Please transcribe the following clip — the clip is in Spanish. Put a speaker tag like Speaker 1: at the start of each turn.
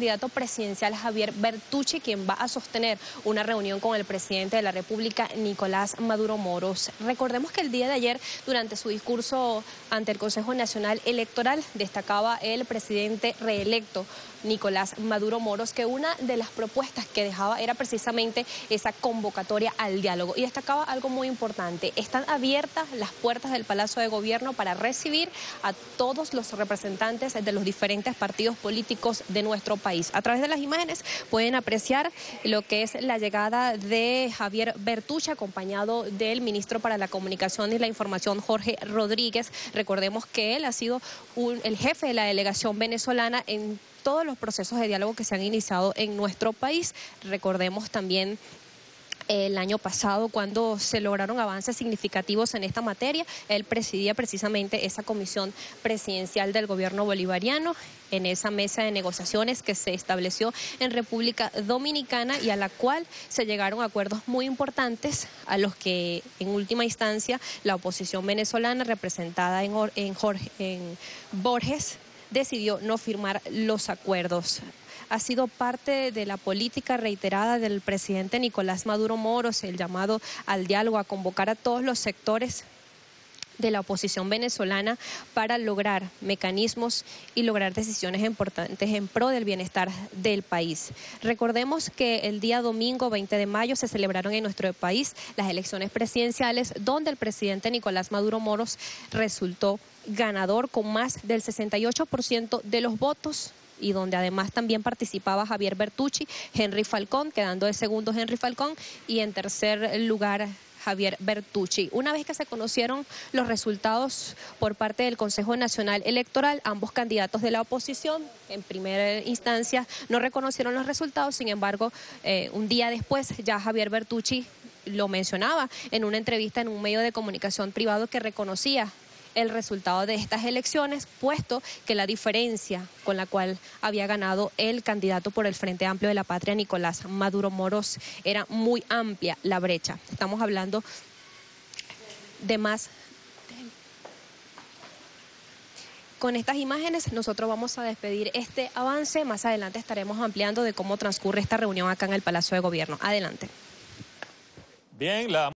Speaker 1: candidato presidencial Javier Bertucci, quien va a sostener una reunión con el presidente de la República, Nicolás Maduro Moros. Recordemos que el día de ayer, durante su discurso ante el Consejo Nacional Electoral, destacaba el presidente reelecto Nicolás Maduro Moros que una de las propuestas que dejaba era precisamente esa convocatoria al diálogo y destacaba algo muy importante. Están abiertas las puertas del Palacio de Gobierno para recibir a todos los representantes de los diferentes partidos políticos de nuestro país. A través de las imágenes pueden apreciar lo que es la llegada de Javier Bertucha, acompañado del ministro para la Comunicación y la Información, Jorge Rodríguez. Recordemos que él ha sido el jefe de la delegación venezolana en todos los procesos de diálogo que se han iniciado en nuestro país. Recordemos también el año pasado cuando se lograron avances significativos en esta materia. Él presidía precisamente esa comisión presidencial del gobierno bolivariano en esa mesa de negociaciones que se estableció en República Dominicana y a la cual se llegaron acuerdos muy importantes a los que en última instancia la oposición venezolana representada en, Jorge, en Borges decidió no firmar los acuerdos ha sido parte de la política reiterada del presidente Nicolás Maduro Moros, el llamado al diálogo, a convocar a todos los sectores de la oposición venezolana para lograr mecanismos y lograr decisiones importantes en pro del bienestar del país. Recordemos que el día domingo 20 de mayo se celebraron en nuestro país las elecciones presidenciales donde el presidente Nicolás Maduro Moros resultó ganador con más del 68% de los votos y donde además también participaba Javier Bertucci, Henry Falcón, quedando de segundo Henry Falcón y en tercer lugar Javier Bertucci. Una vez que se conocieron los resultados por parte del Consejo Nacional Electoral, ambos candidatos de la oposición en primera instancia no reconocieron los resultados, sin embargo, eh, un día después ya Javier Bertucci lo mencionaba en una entrevista en un medio de comunicación privado que reconocía el resultado de estas elecciones, puesto que la diferencia con la cual había ganado el candidato por el Frente Amplio de la Patria, Nicolás Maduro Moros, era muy amplia la brecha. Estamos hablando de más con estas imágenes nosotros vamos a despedir este avance. Más adelante estaremos ampliando de cómo transcurre esta reunión acá en el Palacio de Gobierno. Adelante.
Speaker 2: Bien, la